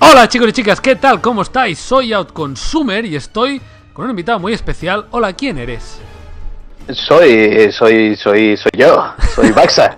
Hola chicos y chicas, ¿qué tal? ¿Cómo estáis? Soy Outconsumer y estoy con un invitado muy especial. Hola, ¿quién eres? Soy, soy, soy, soy yo, soy Baxa,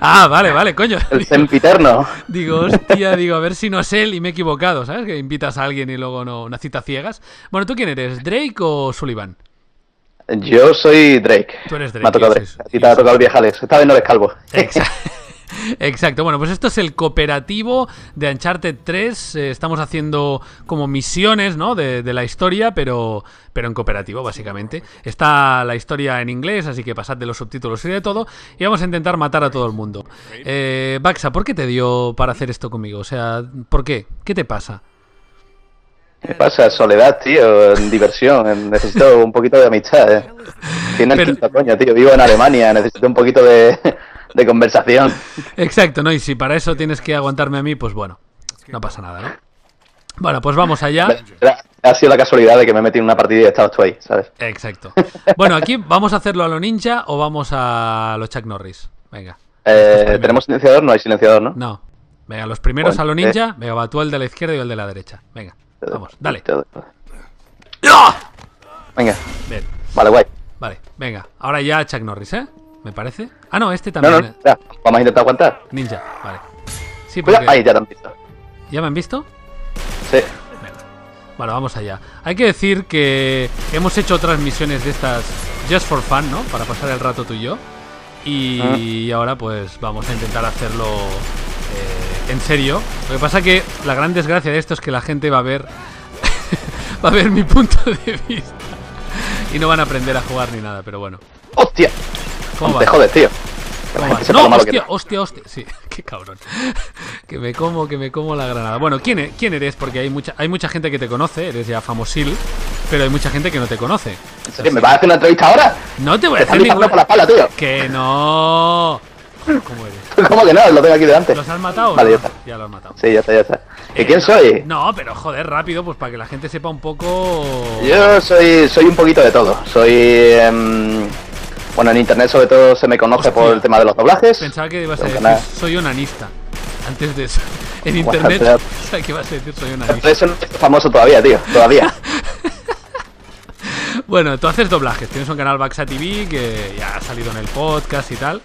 ah, vale, vale, coño. el sempiterno. Digo, hostia, digo, a ver si no es él y me he equivocado, ¿sabes? Que invitas a alguien y luego no, una cita ciegas. Bueno, ¿tú quién eres? ¿Drake o Sullivan? Yo soy Drake. Tú eres Drake, Me ha tocado, a ti te ha tocado el viajales. Esta vez no eres calvo. Exa- Exacto, bueno, pues esto es el cooperativo de Uncharted 3. eh, estamos haciendo como misiones, ¿no? De, de la historia, pero, pero en cooperativo, básicamente. Está la historia en inglés, así que pasad de los subtítulos y de todo. Y vamos a intentar matar a todo el mundo. Eh, Baxa, ¿por qué te dio para hacer esto conmigo? O sea, ¿por qué? ¿Qué te pasa? ¿Qué pasa? Soledad, tío, en diversión. Necesito un poquito de amistad. eh. Tiene el Pero- quinto coño, tío. Vivo en Alemania, necesito un poquito de, de conversación. Exacto, ¿no? Y si para eso tienes que aguantarme a mí, pues bueno, no pasa nada, ¿no? Bueno, pues vamos allá. Ha sido la casualidad de que me metí en una partida y estabas tú ahí, ¿sabes? Exacto. Bueno, aquí vamos a hacerlo a lo ninja o vamos a lo Chuck Norris. Venga. Eh. ¿Tenemos silenciador? No hay silenciador, ¿no? No. Venga, los primeros Bueno, a lo eh. ninja. Venga, va tú el de la izquierda y el de la derecha. Venga, vamos, dale. Venga, Bien, vale, guay. vale, venga. Ahora ya Chuck Norris, ¿eh? ¿Me parece? Ah, no, este No, también. no, ¿eh? ya, vamos a intentar aguantar. Ninja, vale. Sí, porque... Ahí, ya te han visto. ¿Ya me han visto? Sí. Bueno, vamos allá. Hay que decir que hemos hecho otras misiones de estas just for fun, ¿no? Para pasar el rato tú y yo. Y ahora pues vamos a intentar hacerlo en serio. Lo que pasa que la gran desgracia de esto es que la gente va a ver va a ver mi punto de vista y no van a aprender a jugar ni nada, pero bueno. ¡Hostia! ¿Cómo va? Te jodes, tío. No, hostia, hostia, hostia. Sí, qué cabrón. Que me como, que me como la granada. Bueno, ¿quién, e- quién eres? Porque hay mucha, hay mucha gente que te conoce, eres ya famosil, pero hay mucha gente que no te conoce. ¿En serio? ¿Me vas a hacer una entrevista ahora? No te voy a hacer ninguna... por la espalda, tío. Que no. ¿Cómo eres? ¿Cómo que no? Lo tengo aquí delante. ¿Los has matado? o Vale, no? ya está. Ya lo has matado. Sí, ya está, ya está. ¿Y Eh, quién no- soy? No, pero joder, rápido, pues para que la gente sepa un poco. Yo soy, soy un poquito de todo. Soy... em, bueno, en internet sobre todo se me conoce por el tema de los doblajes. Pensaba que ibas a decir soy onanista. Antes de eso. En internet. pensaba que ibas a decir soy onanista. eso no soy famoso todavía, tío. Todavía. Bueno, tú haces doblajes. Tienes un canal Baxa TV que ya ha salido en el podcast y tal.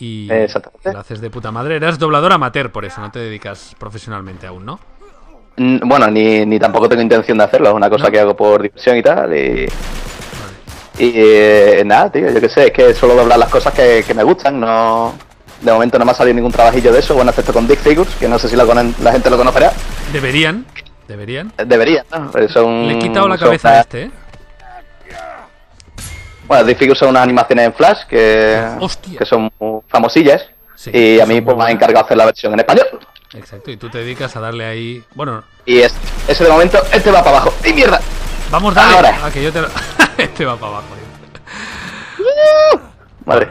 Y lo haces de puta madre. Eres doblador amateur, por eso no te dedicas profesionalmente aún, ¿no? Mm, bueno, ni, ni tampoco tengo intención de hacerlo. Es una cosa ¿No? que hago por diversión y tal. Y, y eh, nada, tío. Yo qué sé. Es que suelo doblar las cosas que, que me gustan. No... De momento no me ha salido ningún trabajillo de eso. Bueno, excepto con Dick Figures, que no sé si la, gente lo conocerá. Deberían. Deberían. Debería, ¿no? Son- Le he quitado la cabeza a este, ¿eh? Bueno, Dick Figures son unas animaciones en Flash que, Hostia. que son famosillas. Sí, y a mí pues me ha buenas. encargado hacer la versión en español. Exacto, y tú te dedicas a darle ahí. Bueno, Y es, ese de momento, este va para abajo. ¡Y mierda! vamos, dale. Ahora. Ah, que yo te lo. este va para abajo. Madre.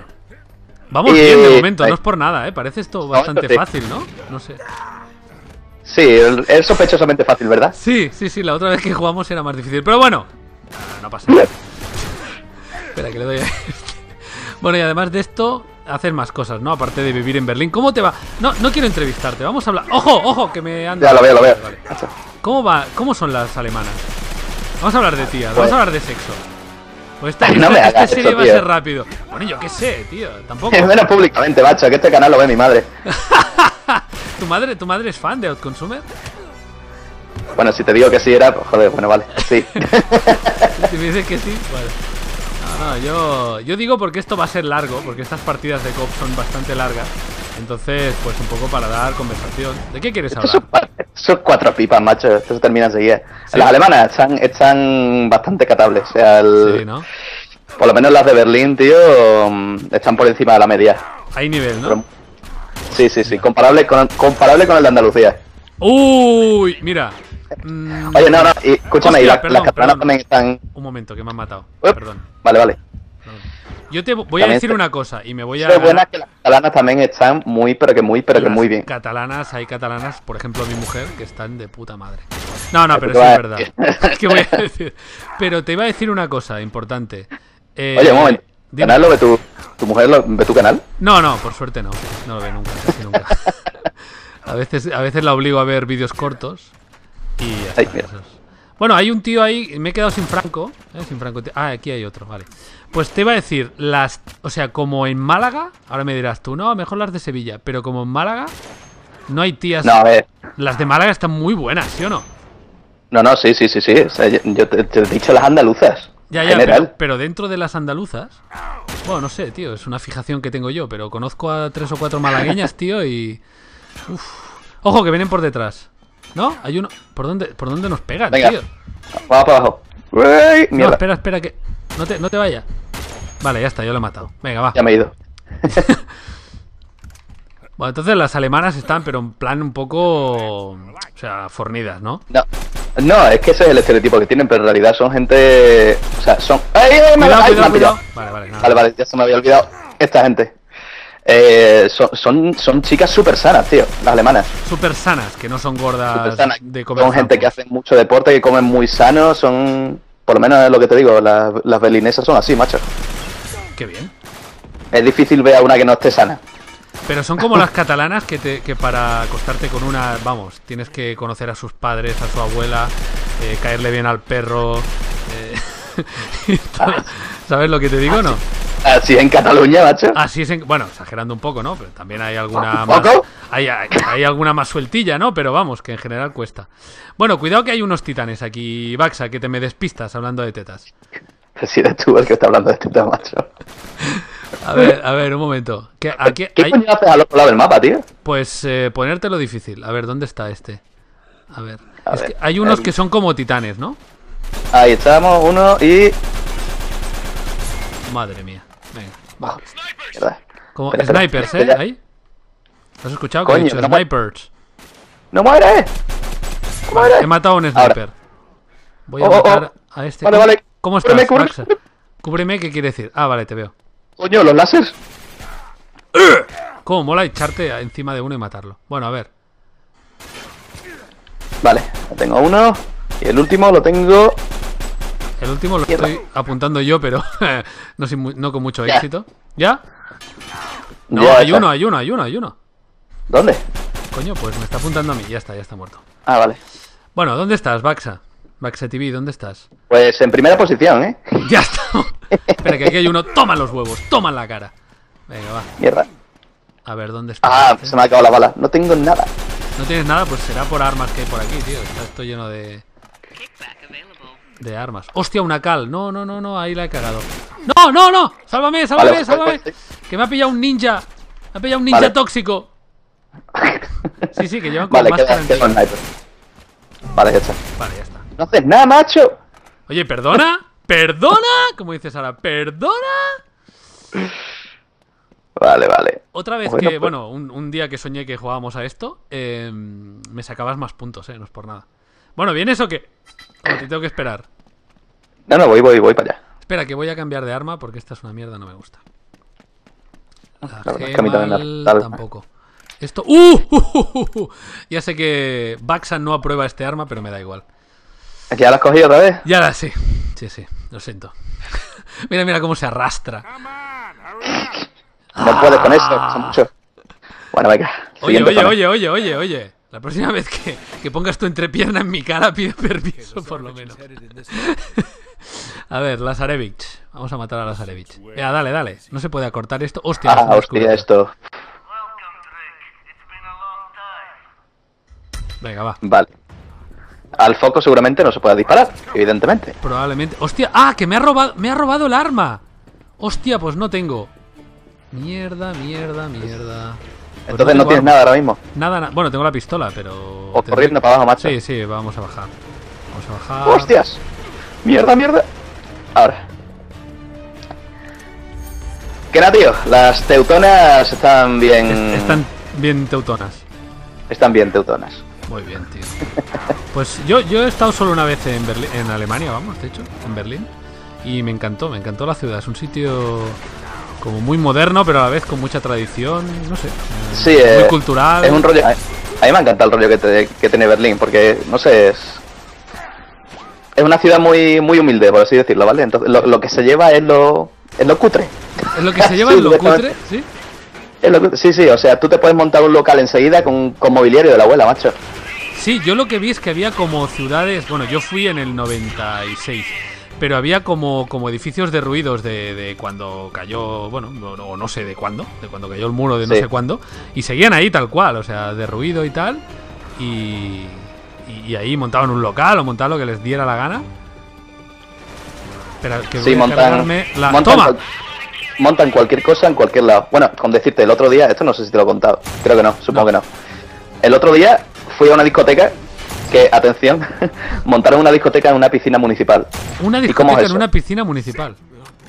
Vamos Y- bien de momento, no es por nada, ¿eh? Parece esto momento bastante sí. fácil, ¿no? No sé. Sí, es sospechosamente fácil, ¿verdad? Sí, sí, sí, la otra vez que jugamos era más difícil. Pero bueno, no, no pasa nada. Espera, que le doy a este. Bueno, y además de esto, hacer más cosas, ¿no? Aparte de vivir en Berlín. ¿Cómo te va? No, no quiero entrevistarte, vamos a hablar. ¡Ojo, ojo! Que me anda. Ya lo veo, lo veo. Vale. ¿Cómo va? ¿Cómo son las alemanas? Vamos a hablar de tías, vamos Pues- a hablar de sexo. Pues esta, No me esta- serie eso, va a ser rápido. Bueno, yo qué sé, tío. Tampoco. Menos públicamente, macho, que este canal lo ve mi madre. ¿Tu madre, ¿Tu madre es fan de Outconsumer? Bueno, si te digo que sí era, pues joder, bueno, vale. Sí. Si me dices que sí, vale. No, yo, yo digo porque esto va a ser largo, porque estas partidas de COP son bastante largas. Entonces, pues un poco para dar conversación. ¿De qué quieres hablar? son, cuatro pipas, macho. Esto se termina enseguida. Sí. Las alemanas están, están bastante catables. O sea, el- Sí, ¿no? por lo menos las de Berlín, tío, mm, están por encima de la media. Hay nivel, Pero- ¿no? Sí, sí, sí. Comparable con, comparable con el de Andalucía. Uy, mira. Mm, Oye, no, no, y escúchame, Hostia, y la- perdón, las catalanas perdón. también están. Un momento, que me han matado. Uep, Perdón. Vale, vale. Yo te voy a También decir una cosa y me voy a. Es que las catalanas también están muy, pero que muy, pero que Las muy bien. Catalanas, hay catalanas, por ejemplo, mi mujer, que están de puta madre. No, no, pero es verdad. ¿Qué voy a decir? Pero te iba a decir una cosa importante. Eh, Oye, un momento. dime. Canal lo ve tú. ¿Tu mujer lo- ve tu canal? No, no, por suerte no. No lo ve nunca, casi nunca. a, veces, a veces la obligo a ver vídeos cortos. Y ya Ay, mira. Bueno, hay un tío ahí, me he quedado sin Franco. ¿eh? Sin Franco. Ah, aquí hay otro, vale. Pues te iba a decir, las. O sea, como en Málaga, ahora me dirás tú, no, mejor las de Sevilla, pero como en Málaga, no hay tías. No, a ver. Las de Málaga están muy buenas, ¿sí o no? No, no, sí, sí, sí, sí. O sea, yo, yo te, te he dicho las andaluzas. Ya, ya, pero, pero dentro de las andaluzas. Bueno, no sé, tío, es una fijación que tengo yo, pero conozco a tres o cuatro malagueñas, tío, y. Uf. Ojo, que vienen por detrás. ¿No? Hay uno. ¿Por dónde, por dónde nos pegan, Venga. tío? Vamos para abajo. Uy, No, mierda, espera, espera, que. No te, no te vayas. Vale, ya está, yo lo he matado. Venga, va. ya me he ido. Bueno, entonces las alemanas están, pero en plan un poco. O sea, fornidas, ¿no? No, no, es que ese es el estereotipo que tienen, pero en realidad son gente. O sea, son. ¡Ay, ay, me, Cuidado, ay, cuidado, cuidado. Vale, vale, nada. Vale, vale, ya se me había olvidado. Esta gente. Eh, son, son, son chicas súper sanas, tío, las alemanas. Súper sanas, que no son gordas sanas. de comer. Son gente que hace mucho deporte, que comen muy sano, son. Por lo menos es lo que te digo, las, las berlinesas son así, macho. Qué bien. Es difícil ver a una que no esté sana. Pero son como las catalanas que, te, que para acostarte con una, vamos, tienes que conocer a sus padres, a su abuela, eh, caerle bien al perro. eh, todo. ¿Sabes lo que te digo o no? Así en Cataluña, macho. Así es, en- bueno, exagerando un poco, ¿no? Pero también hay alguna ¿Un más, hay, hay- hay alguna más sueltilla, ¿no? Pero vamos, que en general cuesta. Bueno, cuidado que hay unos titanes aquí, Baxa, que te me despistas hablando de tetas. Si eres tú el que está hablando de tema, macho. A ver, a ver, un momento. Que aquí ¿Qué hay, coño haces al otro lado del mapa, tío? Pues eh, ponértelo difícil. A ver, ¿dónde está este? A ver. A Es ver, que hay unos que son como titanes, ¿no? Ahí estamos, uno y. Madre mía. Venga. Oh, mierda. Como Espera, espera, snipers, ¿eh? Ahí. ¿Has escuchado que he Coño, dicho? no mu- snipers. ¡No muere! ¡No Vale, muere! he matado a un sniper. Voy a Oh, oh, oh. matar a este. Vale, ¿Cómo, vale. ¿Cómo estás, Cúbreme, cúbreme. Cúbreme, ¿qué quiere decir? Ah, vale, te veo. Coño, los láseres. ¿Cómo mola echarte encima de uno y matarlo? Bueno, a ver. Vale, tengo uno. Y el último lo tengo. El último lo estoy apuntando yo, pero no, sin mu- no con mucho Ya. éxito. ¿Ya? No, Ya hay uno, hay uno, hay uno, hay uno. ¿Dónde? Coño, pues me está apuntando a mí. Ya está, ya está muerto. Ah, vale. Bueno, ¿dónde estás, Baxa? Baxa TV, ¿dónde estás? Pues en primera posición, ¿eh? Ya está. Espera, que aquí hay uno. Toma los huevos, toma la cara. Venga, va. Mierda. A ver, ¿dónde está? Ah, este? se me ha acabado la bala. No tengo nada. No tienes nada, pues será por armas que hay por aquí, tío. Está esto lleno de. De armas. ¡Hostia, una cal! No, no, no, no, ahí la he cagado. ¡No, no, no! ¡Sálvame, sálvame, Vale, sálvame! vale, Que me ha pillado un ninja. Me ha pillado un ninja Vale. tóxico. Sí, sí, que llevan como Vale, queda, queda un. Vale, ya está. Vale, ya está. No haces nada, macho. Oye, ¿perdona? ¿Perdona? Como dices ahora, ¿perdona? Vale, vale. Otra vez Bueno, que, pues- bueno, un, un día que soñé que jugábamos a esto, eh, me sacabas más puntos, eh, no es por nada. Bueno, ¿vienes o qué? Te tengo que esperar. No, no, voy, voy, voy para allá. Espera, que voy a cambiar de arma porque esta es una mierda, no me gusta. La La verdad es que a mí también tampoco. Esto... ¡Uh! ¡Uh! Ya sé que Baxan no aprueba este arma, pero me da igual. ¿Ya la has cogido otra vez? Ya la sí. Sí, sí, lo siento. mira, mira cómo se arrastra. No puedes con eso, son muchos. Bueno, venga. Oye, oye, oye, oye, oye, oye. La próxima vez que, que pongas tu entrepierna en mi cara, pide permiso, por lo menos. A ver, Lazarevich. Vamos a matar a Lazarevich. Ya, dale, dale. No se puede acortar esto. Hostia, Ah, hostia, esto. Venga, va. Vale. Al foco seguramente no se puede disparar, evidentemente. Probablemente. ¡Hostia! ¡Ah! Que me ha robado. ¡Me ha robado el arma! ¡Hostia! Pues no tengo. Mierda, mierda, mierda. Entonces no tienes nada ahora mismo. Nada, na- Bueno, tengo la pistola, pero. O tendré- corriendo para abajo, macho. Sí, sí, vamos a bajar. Vamos a bajar. ¡Hostias! ¡Mierda, mierda! Ahora. Que nada, tío. Las teutonas están bien. Es- Están bien teutonas. Están bien teutonas. Muy bien, tío. Pues yo, yo he estado solo una vez en Berlín, en Alemania, vamos, de hecho, en Berlín. Y me encantó, me encantó la ciudad. Es un sitio como muy moderno, pero a la vez con mucha tradición, no sé. Sí, muy eh, cultural. Es un rollo. A mí me encanta el rollo que, te- que tiene Berlín, porque, no sé, es. Es una ciudad muy muy humilde, por así decirlo, ¿vale? Entonces, lo, lo que se lleva es lo, es lo cutre. ¿Es lo que se lleva Sí, en lo cutre? ¿Sí? Es lo sí, sí, o sea, tú te puedes montar un local enseguida con, con mobiliario de la abuela, macho. Sí, yo lo que vi es que había como ciudades. Bueno, yo fui en el 96. Pero había como, como edificios derruidos de, de cuando cayó. Bueno, no, no- no sé de cuándo. De cuando cayó el muro de no Sí. sé cuándo. Y seguían ahí tal cual, o sea, derruido y tal. Y, y, y ahí montaban un local o montaban lo que les diera la gana. Espera, que Sí, montan, cargarme la. montan, ¡Toma! cual- montan cualquier cosa en cualquier lado. Bueno, con decirte, el otro día, esto no sé si te lo he contado, creo que no, supongo que no. El otro día fui a una discoteca que, atención, montaron una discoteca en una piscina municipal. Una ¿Y cómo discoteca es en una piscina municipal.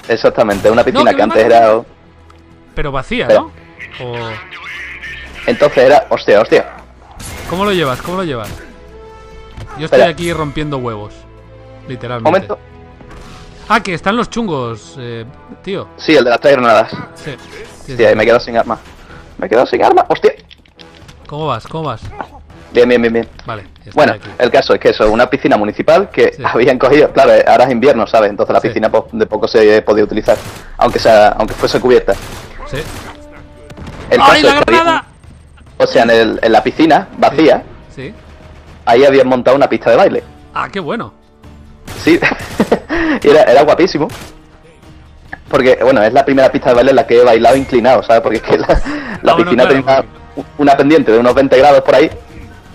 Exactamente, una piscina que antes era... Pero vacía, Espera. ¿no? O... Entonces era... Hostia, hostia. ¿Cómo lo llevas? ¿Cómo lo llevas? Yo estoy Espera. aquí rompiendo huevos. Literalmente. Momento. Ah, que están los chungos, eh, tío. Sí, el de las tres granadas. Sí. Sí, Sí, me he quedado sin arma. Me he quedado sin arma. Hostia. ¿Cómo vas? ¿Cómo vas? Bien, bien, bien, bien. Vale. Bueno, aquí. el caso es que eso, una piscina municipal que Sí. habían cogido, claro, eh, ahora es invierno, ¿sabes? Entonces la Sí. piscina pues, de poco se podía utilizar, aunque sea, aunque fuese cubierta. Sí. El ¡Ay, caso la es que granada! o sea, en, el- en la piscina vacía, Sí. ahí habían montado una pista de baile. Ah, qué bueno. Sí, era, era guapísimo. Porque, bueno, es la primera pista de baile en la que he bailado inclinado, ¿sabes? Porque es que la, la Ah, piscina claro, tenía una pendiente de unos 20 grados por ahí.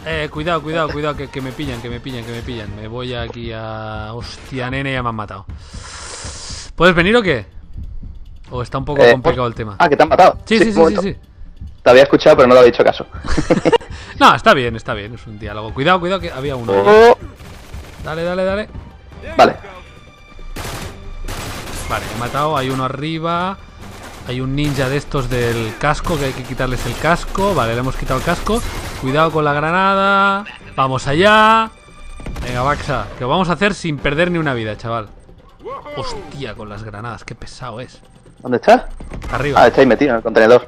Eh, cuidado, cuidado, cuidado, que, que me pillan, que me pillan, que me pillan. Me voy aquí a... Hostia, nene, ya me han matado. ¿Puedes venir o qué? ¿O está un poco Eh, complicado el tema? Ah, que te han matado. Sí, sí, sí, sí, sí. Te había escuchado, pero no le había hecho caso. No, está bien, está bien, es un diálogo. Cuidado, cuidado, que había uno. Oh, Dale, dale, dale. vale. Vale, he matado, hay uno arriba. Hay un ninja de estos del casco, que hay que quitarles el casco. Vale, le hemos quitado el casco. Cuidado con la granada. Vamos allá. Venga, Baxa, que lo vamos a hacer sin perder ni una vida, chaval. Hostia, con las granadas, qué pesado es. ¿Dónde está? Arriba. Ah, está ahí metido en el contenedor.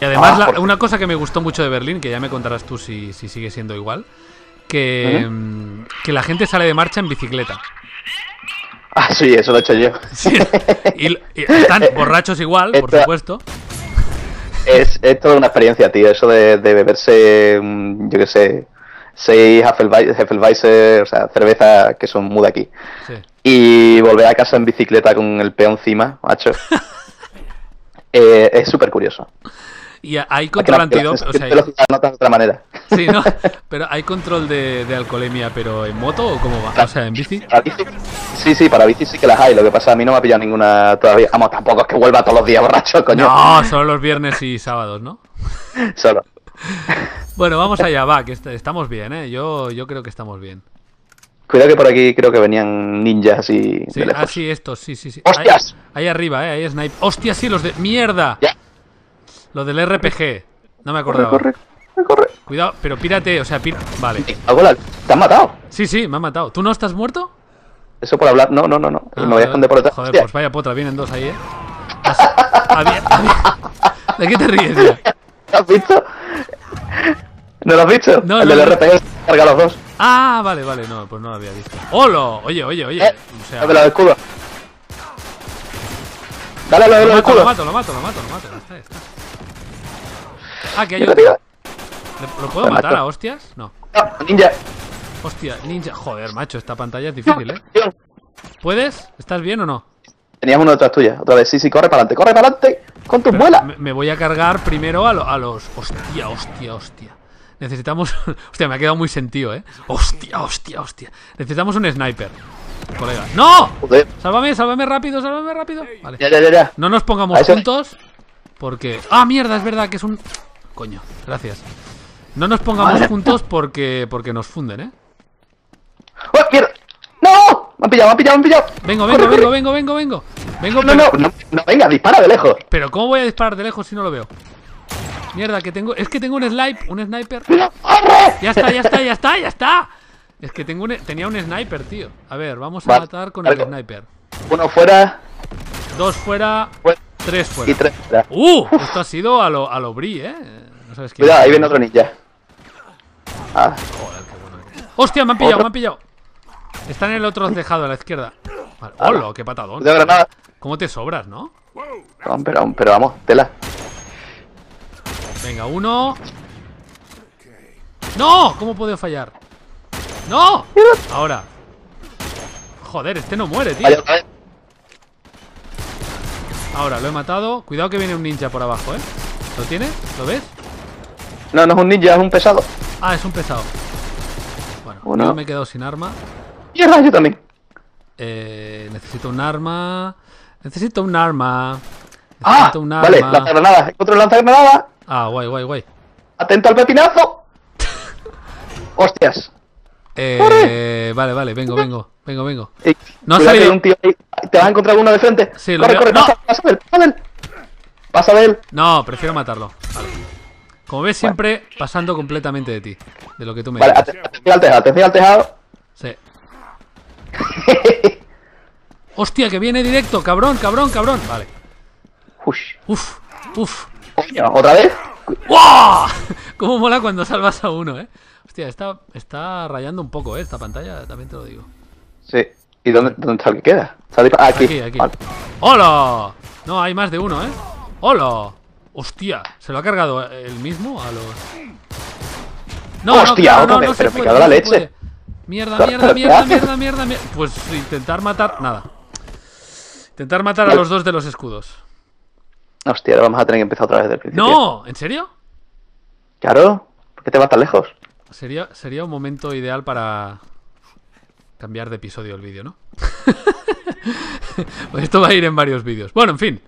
Y además, Ah, la- una cosa que me gustó mucho de Berlín, que ya me contarás tú si, si sigue siendo igual, que, mm, que la gente sale de marcha en bicicleta. Ah, sí, eso lo he hecho yo. Sí, y, y están borrachos igual, por Esto- supuesto. Es, es toda una experiencia, tío. Eso de, de beberse, mm, yo qué sé, seis Heffelwei- Heffelweiser, o sea, cerveza que son muy de aquí. Sí. Y volver a casa en bicicleta con el peo encima, macho. Eh, es súper curioso. Y hay control la- o sea, la velocidad nota de otra manera. sí, ¿no? Pero hay control de, de alcoholemia, pero en moto o cómo va? O sea, en bici. Sí, sí, para bici sí que las hay. Lo que pasa, a mí no me ha pillado ninguna todavía. Vamos, tampoco es que vuelva todos los días borracho, coño. No, solo los viernes y sábados, ¿no? Solo. Bueno, vamos allá, va, que estamos bien, ¿eh? Yo, yo creo que estamos bien. Cuidado que por aquí creo que venían ninjas así Sí, ah, sí, estos, sí, sí, sí. ¡Hostias! Ahí, ahí arriba, ¿eh? Ahí snipe. ¡Hostia, sí, los de... ¡Mierda! Lo del RPG. No me acordaba. corre, corre, corre. Cuidado, pero pírate, o sea, pira... Vale. ¿te han matado? Sí, sí, me han matado. ¿Tú no estás muerto? Eso por hablar. No, no, no, no. Ah, me voy a esconder por detrás. Joder, Hostia. pues vaya potra, vienen dos ahí, ¿eh? Has- había- había- ¿De qué te ríes, ya? ¿Lo has visto? ¿No lo has visto? No, el no, del no. RPG carga los dos. Ah, vale, vale, no, pues no lo había visto. ¡Holo! Oye, oye, oye. Eh, O sea, dale lo escudo. Dale lo lo del mato, escudo. lo mato, lo mato, lo mato, lo mato. Está, está. Ah, que hay otro. tira. ¿Le- ¿Lo puedo matar a hostias? No. No, ninja. Hostia, ninja. Joder, macho, esta pantalla es difícil, ¿eh? ¿Puedes? ¿Estás bien o no? Tenías uno detrás tuya. Otra vez. Sí, sí, corre para adelante. Corre para adelante. Con tu Pero muela. Me, me voy a cargar primero a, lo- a los. Hostia, hostia, hostia. Necesitamos. Hostia, me ha quedado muy sentido, eh. Hostia, hostia, hostia. Necesitamos un sniper. Colega. ¡No! Joder. Sálvame, sálvame rápido, sálvame rápido. Vale. Ya, ya, ya. No nos pongamos juntos. Porque. ¡Ah, mierda! Es verdad que es un. Coño, gracias. No nos pongamos Madre juntos porque. porque nos funden, eh. ¡Oh, mierda! ¡No! Me han pillado, me han pillado, me han pillado. Vengo, Corre, vengo, corre. vengo, vengo, vengo, vengo. Vengo, No, pero, no, no, no, venga, dispara de lejos. pero ¿cómo voy a disparar de lejos si no lo veo? Mierda, que tengo. Es que tengo un snipe, un sniper. ¡No, ¡Corre! Ya está, ya está, ya está, ya está. Es que tengo un, tenía un sniper, tío. A ver, vamos a matar con el sniper. Uno fuera Dos fuera, fuera, tres y fuera. tres fuera. ¡Uh! Esto ha sido a lo, a lo Bri, ¿eh? No sabes quién Cuidado, ahí viene otro ninja. Ah, ¡Hostia, me han pillado, Otro. me han pillado! Está en el otro tejado a la izquierda. Vale. ¡Hola! ¡Qué patadón! De granada. ¿Cómo te sobras, no? No, pero, pero vamos, tela. Venga, uno. ¡No! ¿Cómo puedo fallar? ¡No! Ahora. Joder, este no muere, tío. Otra vez. Ahora, lo he matado. Cuidado que viene un ninja por abajo, ¿eh? ¿Lo tienes? ¿Lo ves? No, no es un ninja, es un pesado. Ah, es un pesado. Bueno, Uno. yo me he quedado sin arma. Mierda, yo también. Eh, necesito un arma. Necesito un arma. Ah, Necesito un vale, arma. lanzagranada. Encuentro el lanzagranada. Ah, guay, guay, guay. Atento al pepinazo. Hostias. Eh, vale, vale, vengo, vengo, vengo, vengo. No ha salido. un tío ahí. Te vas a encontrar uno de frente. Sí, lo corre, veo. corre, ¡No! pasa, pasa de él, pasa de él. Pasa de él. No, prefiero matarlo. Vale. Como ves, siempre pasando completamente de ti. De lo que tú me Vale, dices. ate- atención al tejado, atención al tejado. Sí. Hostia, que viene directo, cabrón, cabrón, cabrón. Vale. Ush. Uf, uf. Coño, ¿otra vez? ¡Wow! Cómo mola cuando salvas a uno, eh. Hostia, está, está rayando un poco, eh, esta pantalla, también te lo digo. Sí. ¿Y dónde, dónde está el que queda? Aquí. Aquí, aquí. Vale. ¡Hola! No, hay más de uno, ¿eh? ¡Hola! ¡Hostia! ¿Se lo ha cargado el mismo a los...? No, Hostia, no, otra no, no pero me puede, la leche. puede. Mierda, mierda, mierda, ¿qué mierda, mierda, mierda. Pues intentar matar... Nada. Intentar matar a los dos de los escudos. Hostia, ahora vamos a tener que empezar otra vez desde el principio. ¡No! ¿En serio? Claro. ¿Por qué te vas tan lejos? Sería, sería un momento ideal para cambiar de episodio el vídeo, ¿no? pues esto va a ir en varios vídeos. Bueno, en fin.